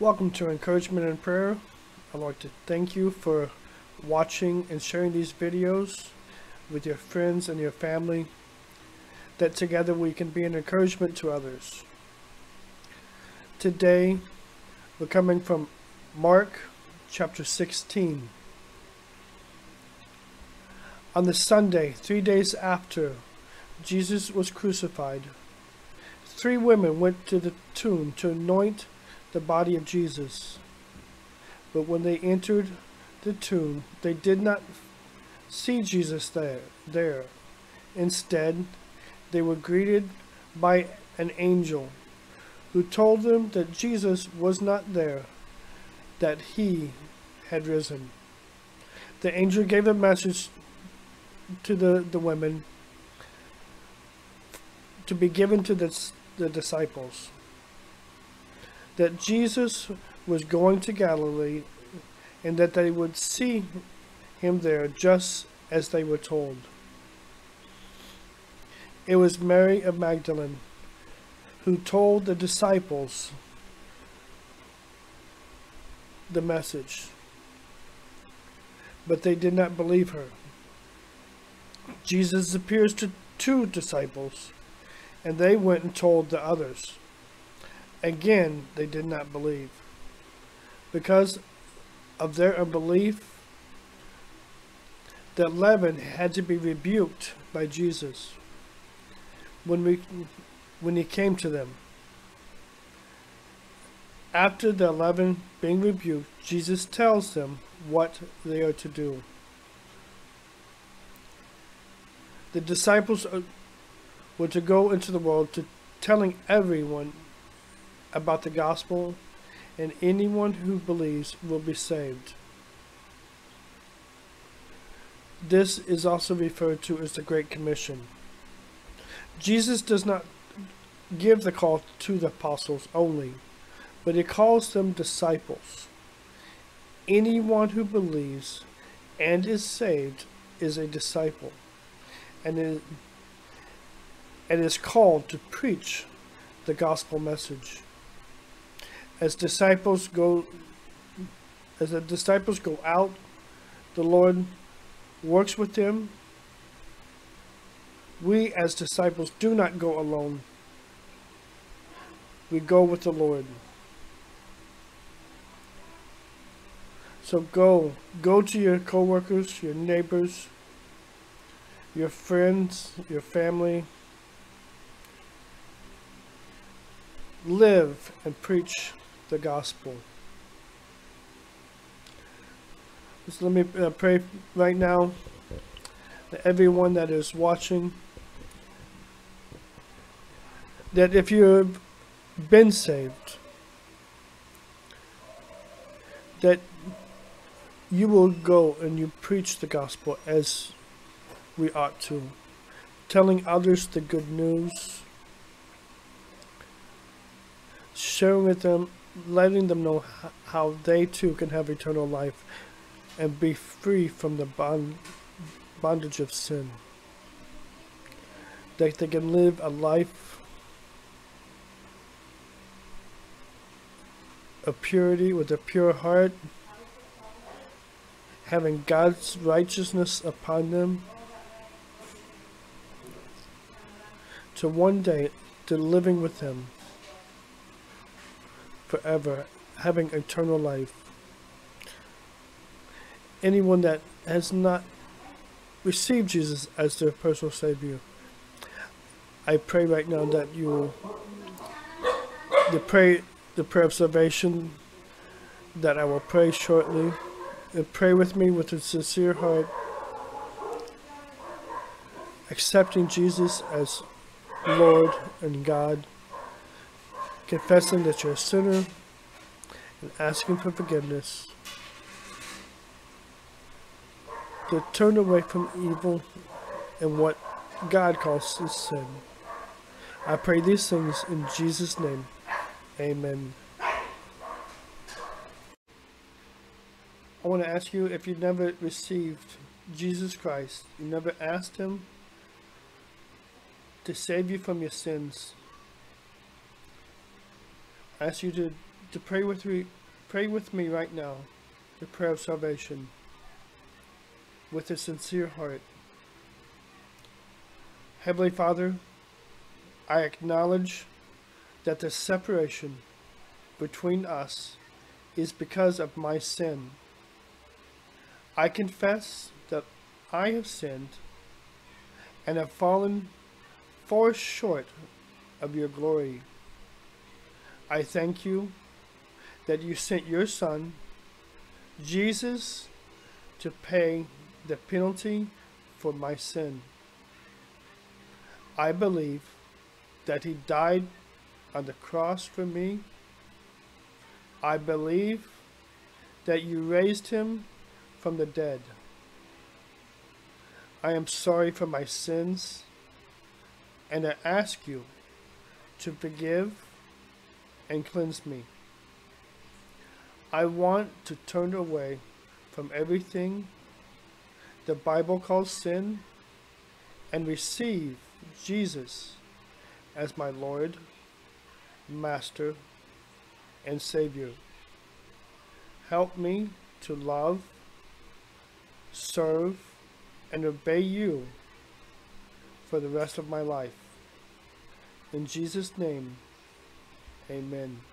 Welcome to Encouragement and Prayer. I'd like to thank you for watching and sharing these videos with your friends and your family, that together we can be an encouragement to others. Today, we're coming from Mark chapter 16. On the Sunday, three days after Jesus was crucified, three women went to the tomb to anoint the body of Jesus. But when they entered the tomb, they did not see Jesus there. there. Instead, they were greeted by an angel who told them that Jesus was not there, that he had risen. The angel gave a message to the, the women to be given to the, the disciples that Jesus was going to Galilee and that they would see him there just as they were told. It was Mary of Magdalene who told the disciples the message, but they did not believe her. Jesus appears to two disciples, and they went and told the others. Again, they did not believe. Because of their unbelief, the leaven had to be rebuked by Jesus when we when he came to them. After the leaven being rebuked, Jesus tells them what they are to do. The disciples uh, were to go into the world to telling everyone about the gospel, and anyone who believes will be saved. This is also referred to as the Great Commission. Jesus does not give the call to the apostles only, but he calls them disciples. Anyone who believes and is saved is a disciple and is, and is called to preach the gospel message as disciples go as the disciples go out the lord works with them. We as disciples do not go alone. We go with the lord. So go go to your co-workers your neighbors your friends your family. Live and preach the gospel. So let me uh, pray right now that everyone that is watching, that if you have been saved, that you will go and you preach the gospel as we ought to, telling others the good news, sharing with them letting them know how they too can have eternal life and be free from the bond, bondage of sin. That they can live a life of purity with a pure heart, having God's righteousness upon them, to one day to living with Him forever, having eternal life. Anyone that has not received Jesus as their personal Savior, I pray right now that you the pray the prayer of salvation that I will pray shortly and pray with me with a sincere heart accepting Jesus as Lord and God confessing that you're a sinner and asking for forgiveness. To turn away from evil and what God calls sin. I pray these things in Jesus' name. Amen. I want to ask you if you've never received Jesus Christ, you never asked Him to save you from your sins, I ask you to to pray with me, pray with me right now, the prayer of salvation, with a sincere heart. Heavenly Father, I acknowledge that the separation between us is because of my sin. I confess that I have sinned and have fallen far short of your glory. I thank you that you sent your Son, Jesus, to pay the penalty for my sin. I believe that he died on the cross for me. I believe that you raised him from the dead. I am sorry for my sins, and I ask you to forgive and cleanse me. I want to turn away from everything the Bible calls sin and receive Jesus as my Lord, Master, and Savior. Help me to love, serve, and obey you for the rest of my life. In Jesus' name, amen.